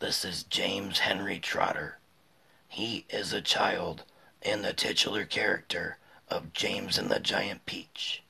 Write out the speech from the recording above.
This is James Henry Trotter. He is a child in the titular character of James and the Giant Peach.